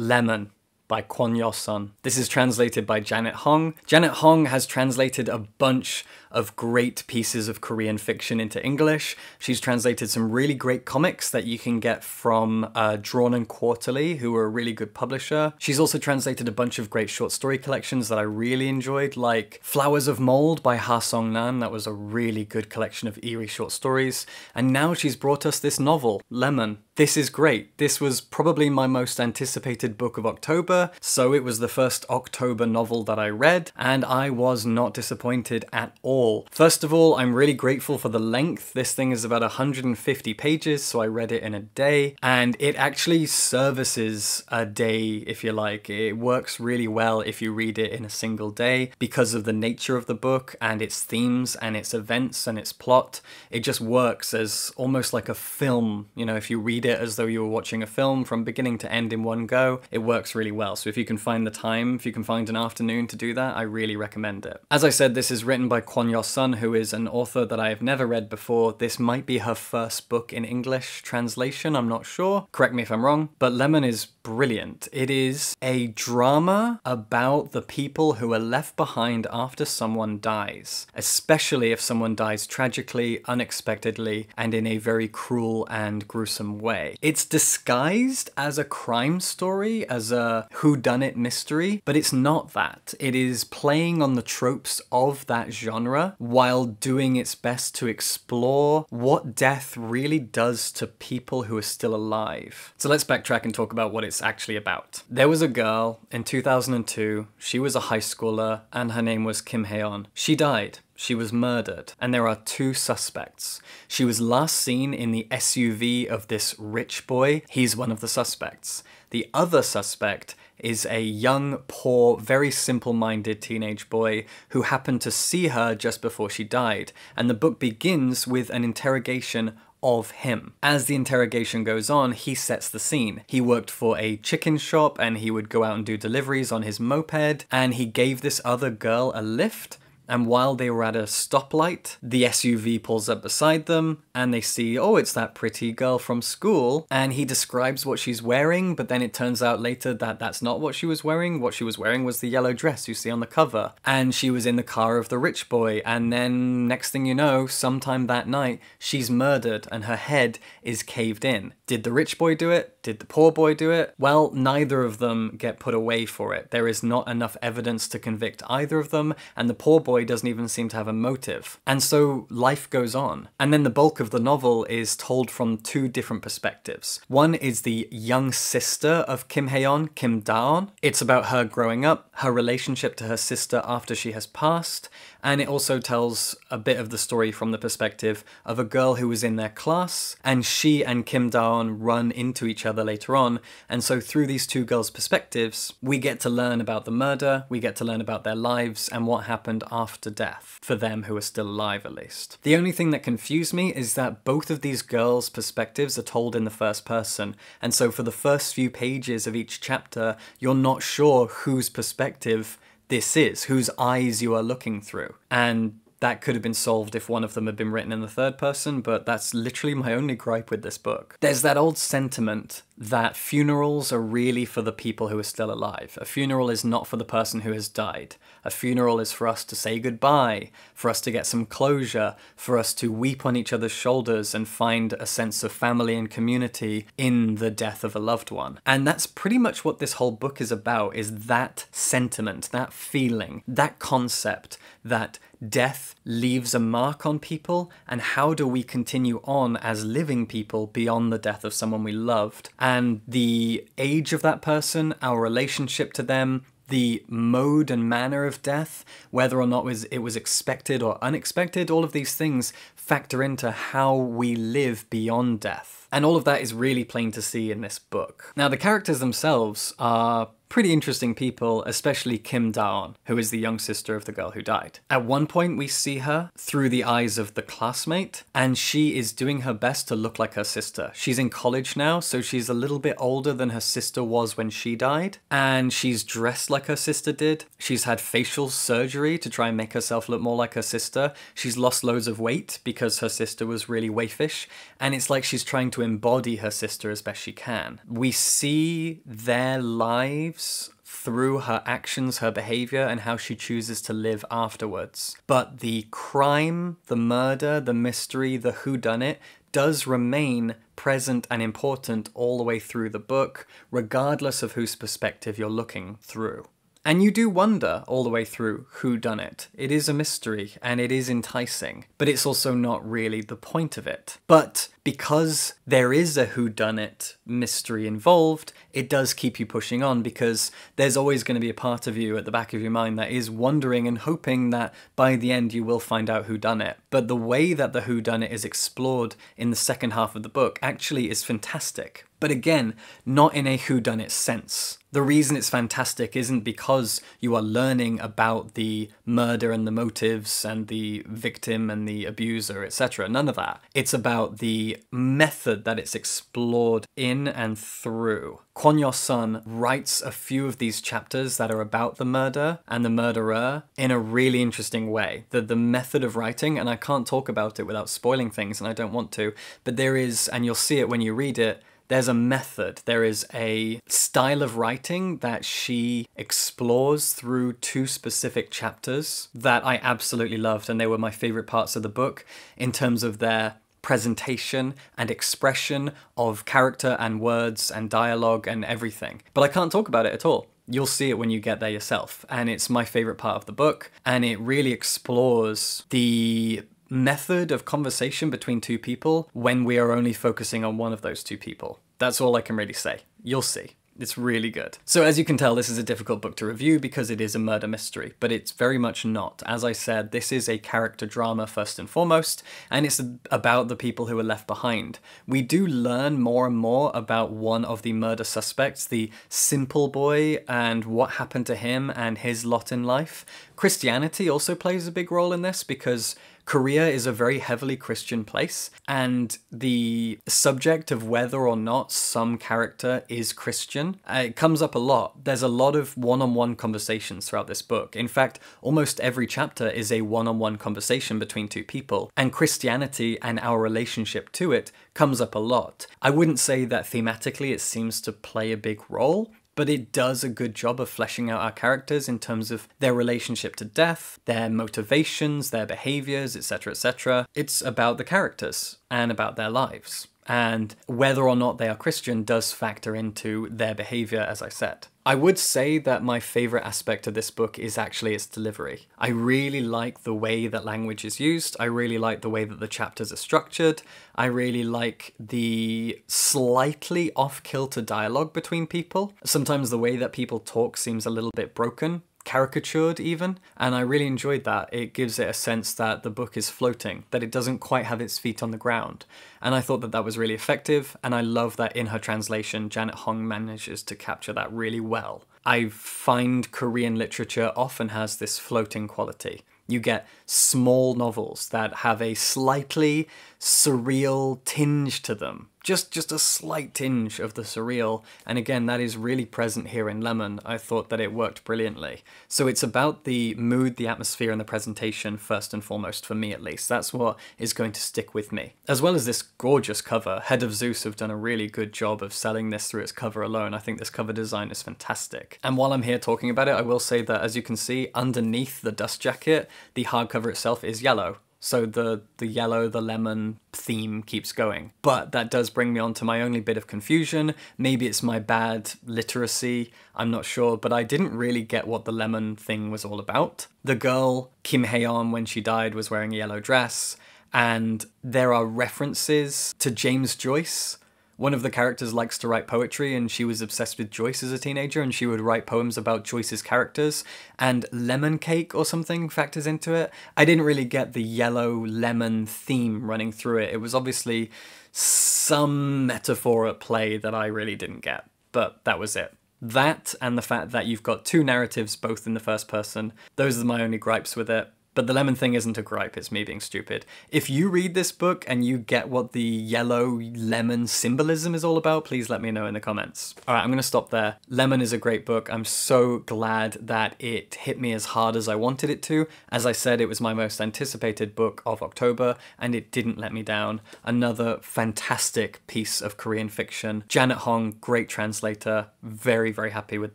Lemon by Kwon Yeo-sun. This is translated by Janet Hong. Janet Hong has translated a bunch of great pieces of Korean fiction into English. She's translated some really great comics that you can get from uh, Drawn and Quarterly, who are a really good publisher. She's also translated a bunch of great short story collections that I really enjoyed, like Flowers of Mold by Ha Seong-nan. That was a really good collection of eerie short stories. And now she's brought us this novel, Lemon. This is great. This was probably my most anticipated book of October, so it was the first October novel that I read, and I was not disappointed at all. First of all, I'm really grateful for the length. This thing is about 150 pages, so I read it in a day, and it actually services a day, if you like. It works really well if you read it in a single day because of the nature of the book and its themes and its events and its plot. It just works as almost like a film. You know, if you read it as though you were watching a film from beginning to end in one go, it works really well. So if you can find the time, if you can find an afternoon to do that, I really recommend it. As I said, this is written by Kwon Yeo-sun, who is an author that I have never read before. This might be her first book in English translation, I'm not sure. Correct me if I'm wrong. But Lemon is brilliant. It is a drama about the people who are left behind after someone dies, especially if someone dies tragically, unexpectedly, and in a very cruel and gruesome way. It's disguised as a crime story, as a whodunit mystery, but it's not that. It is playing on the tropes of that genre while doing its best to explore what death really does to people who are still alive. So let's backtrack and talk about what it's actually about. There was a girl in 2002, she was a high schooler, and her name was Kim Hae-on. She died. She was murdered, and there are two suspects. She was last seen in the SUV of this rich boy. He's one of the suspects. The other suspect is a young, poor, very simple minded teenage boy who happened to see her just before she died. And the book begins with an interrogation of him. As the interrogation goes on, he sets the scene. He worked for a chicken shop and he would go out and do deliveries on his moped, and he gave this other girl a lift and while they were at a stoplight, the SUV pulls up beside them and they see, oh, it's that pretty girl from school. And he describes what she's wearing, but then it turns out later that that's not what she was wearing. What she was wearing was the yellow dress you see on the cover. And she was in the car of the rich boy. And then, next thing you know, sometime that night, she's murdered and her head is caved in. Did the rich boy do it? Did the poor boy do it? Well, neither of them get put away for it. There is not enough evidence to convict either of them, and the poor boy doesn't even seem to have a motive. And so life goes on. And then the bulk of the novel is told from two different perspectives. One is the young sister of Kim Hae-on, Kim Da-on. It's about her growing up, her relationship to her sister after she has passed, and it also tells a bit of the story from the perspective of a girl who was in their class, and she and Kim Da-on run into each other later on. And so through these two girls' perspectives, we get to learn about the murder, we get to learn about their lives and what happened after death, for them who are still alive at least. The only thing that confused me is that both of these girls' perspectives are told in the first person, and so for the first few pages of each chapter, you're not sure whose perspective this is, whose eyes you are looking through. And that could have been solved if one of them had been written in the third person, but that's literally my only gripe with this book. There's that old sentiment that funerals are really for the people who are still alive. A funeral is not for the person who has died. A funeral is for us to say goodbye, for us to get some closure, for us to weep on each other's shoulders and find a sense of family and community in the death of a loved one. And that's pretty much what this whole book is about, is that sentiment, that feeling, that concept that death leaves a mark on people and how do we continue on as living people beyond the death of someone we loved and the age of that person our relationship to them the mode and manner of death, whether or not it was expected or unexpected, all of these things factor into how we live beyond death. And all of that is really plain to see in this book. Now, the characters themselves are pretty interesting people, especially Kim Daon, who is the young sister of the girl who died. At one point, we see her through the eyes of the classmate, and she is doing her best to look like her sister. She's in college now, so she's a little bit older than her sister was when she died, and she's dressed like her sister did. She's had facial surgery to try and make herself look more like her sister. She's lost loads of weight because her sister was really waifish, and it's like she's trying to embody her sister as best she can. We see their lives through her actions, her behavior, and how she chooses to live afterwards. But the crime, the murder, the mystery, the whodunit does remain present and important all the way through the book, regardless of whose perspective you're looking through. And you do wonder all the way through who done it. It is a mystery and it is enticing, but it's also not really the point of it. But because there is a who done it mystery involved, it does keep you pushing on because there's always going to be a part of you at the back of your mind that is wondering and hoping that by the end you will find out who done it. But the way that the who done it is explored in the second half of the book actually is fantastic. But again, not in a whodunit sense. The reason it's fantastic isn't because you are learning about the murder and the motives and the victim and the abuser, etc. None of that. It's about the method that it's explored in and through. Kwon Yeo-sun writes a few of these chapters that are about the murder and the murderer in a really interesting way. The, the method of writing, and I can't talk about it without spoiling things, and I don't want to, but there is, and you'll see it when you read it, there's a method, there is a style of writing that she explores through two specific chapters that I absolutely loved, and they were my favorite parts of the book in terms of their presentation and expression of character and words and dialogue and everything. But I can't talk about it at all. You'll see it when you get there yourself. And it's my favorite part of the book. And it really explores the method of conversation between two people when we are only focusing on one of those two people. That's all I can really say. You'll see. It's really good. So as you can tell, this is a difficult book to review because it is a murder mystery, but it's very much not. As I said, this is a character drama first and foremost, and it's about the people who are left behind. We do learn more and more about one of the murder suspects, the simple boy, and what happened to him and his lot in life. Christianity also plays a big role in this because Korea is a very heavily Christian place, and the subject of whether or not some character is Christian, uh, it comes up a lot. There's a lot of one on one conversations throughout this book. In fact, almost every chapter is a one on one conversation between two people, and Christianity and our relationship to it comes up a lot. I wouldn't say that thematically it seems to play a big role, but it does a good job of fleshing out our characters in terms of their relationship to death, their motivations, their behaviors, etc., etc. It's about the characters and about their lives and whether or not they are Christian does factor into their behavior, as I said. I would say that my favorite aspect of this book is actually its delivery. I really like the way that language is used. I really like the way that the chapters are structured. I really like the slightly off kilter dialogue between people. Sometimes the way that people talk seems a little bit broken, caricatured even and i really enjoyed that. It gives it a sense that the book is floating that it doesn't quite have its feet on the ground. And i thought that that was really effective and i love that in her translation janet hong manages to capture that really well. I find korean literature often has this floating quality. You get small novels that have a slightly surreal tinge to them just just a slight tinge of the surreal. And again that is really present here in lemon. I thought that it worked brilliantly. So it's about the mood the atmosphere and the presentation first and foremost for me at least. That's what is going to stick with me. As well as this gorgeous cover head of zeus have done a really good job of selling this through its cover alone. I think this cover design is fantastic. And while i'm here talking about it i will say that as you can see underneath the dust jacket the hardcover itself is yellow so the the yellow the lemon theme keeps going. But that does bring me on to my only bit of confusion. Maybe it's my bad literacy. I'm not sure. But i didn't really get what the lemon thing was all about. The girl kim hae-on when she died was wearing a yellow dress. And there are references to james joyce one of the characters likes to write poetry and she was obsessed with Joyce as a teenager and she would write poems about Joyce's characters and lemon cake or something factors into it. I didn't really get the yellow lemon theme running through it. It was obviously some metaphor at play that I really didn't get, but that was it. That and the fact that you've got two narratives both in the first person, those are my only gripes with it. But the lemon thing isn't a gripe, it's me being stupid. If you read this book and you get what the yellow lemon symbolism is all about, please let me know in the comments. All right, I'm gonna stop there. Lemon is a great book. I'm so glad that it hit me as hard as I wanted it to. As I said, it was my most anticipated book of October and it didn't let me down. Another fantastic piece of Korean fiction. Janet Hong, great translator. Very, very happy with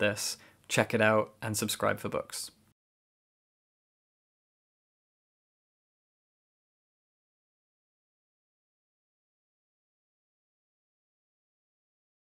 this. Check it out and subscribe for books.